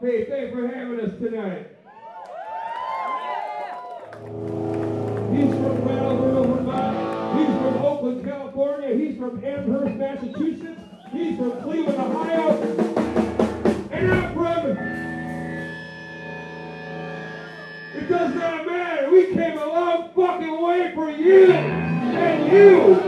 Hey, thanks for having us tonight. He's from Brattleboro, Vermont. He's from Oakland, California. He's from Amherst, Massachusetts. He's from Cleveland, Ohio. And I'm from... It does not matter. We came a long fucking way for you. And you.